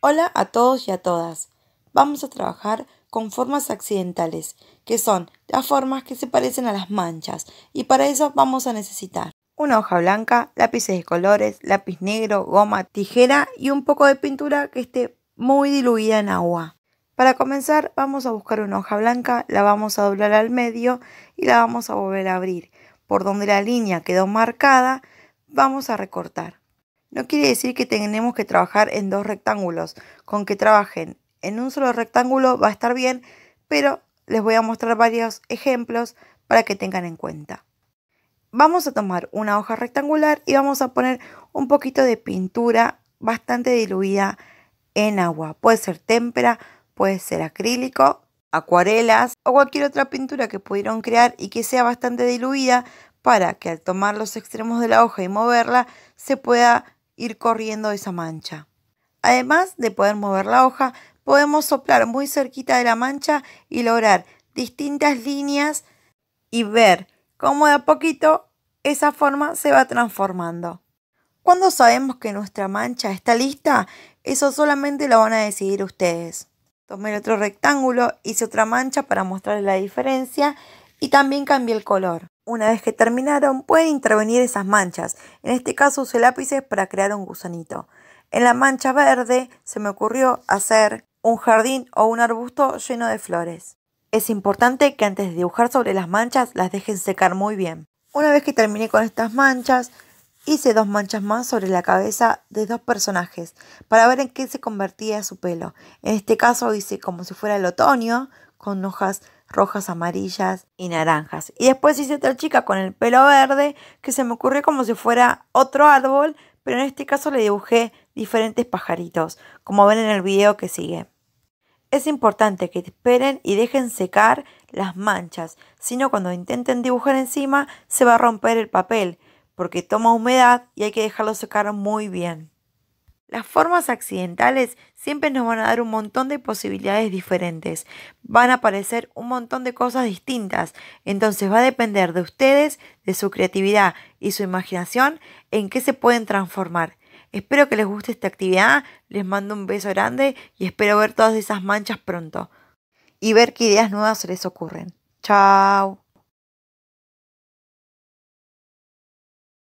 Hola a todos y a todas. Vamos a trabajar con formas accidentales, que son las formas que se parecen a las manchas, y para eso vamos a necesitar una hoja blanca, lápices de colores, lápiz negro, goma, tijera y un poco de pintura que esté muy diluida en agua. Para comenzar vamos a buscar una hoja blanca, la vamos a doblar al medio y la vamos a volver a abrir. Por donde la línea quedó marcada, vamos a recortar. No quiere decir que tenemos que trabajar en dos rectángulos. Con que trabajen en un solo rectángulo va a estar bien, pero les voy a mostrar varios ejemplos para que tengan en cuenta. Vamos a tomar una hoja rectangular y vamos a poner un poquito de pintura bastante diluida en agua. Puede ser témpera, puede ser acrílico, acuarelas o cualquier otra pintura que pudieron crear y que sea bastante diluida para que al tomar los extremos de la hoja y moverla se pueda ir corriendo esa mancha. Además de poder mover la hoja, podemos soplar muy cerquita de la mancha y lograr distintas líneas y ver cómo de a poquito esa forma se va transformando. Cuando sabemos que nuestra mancha está lista, eso solamente lo van a decidir ustedes. Tomé otro rectángulo, hice otra mancha para mostrarles la diferencia y también cambié el color. Una vez que terminaron, pueden intervenir esas manchas. En este caso usé lápices para crear un gusanito. En la mancha verde se me ocurrió hacer un jardín o un arbusto lleno de flores. Es importante que antes de dibujar sobre las manchas las dejen secar muy bien. Una vez que terminé con estas manchas, Hice dos manchas más sobre la cabeza de dos personajes para ver en qué se convertía su pelo. En este caso hice como si fuera el otoño, con hojas rojas, amarillas y naranjas. Y después hice otra chica con el pelo verde que se me ocurrió como si fuera otro árbol, pero en este caso le dibujé diferentes pajaritos, como ven en el video que sigue. Es importante que esperen y dejen secar las manchas, si no cuando intenten dibujar encima se va a romper el papel porque toma humedad y hay que dejarlo secar muy bien. Las formas accidentales siempre nos van a dar un montón de posibilidades diferentes. Van a aparecer un montón de cosas distintas. Entonces va a depender de ustedes, de su creatividad y su imaginación en qué se pueden transformar. Espero que les guste esta actividad. Les mando un beso grande y espero ver todas esas manchas pronto. Y ver qué ideas nuevas se les ocurren. Chao.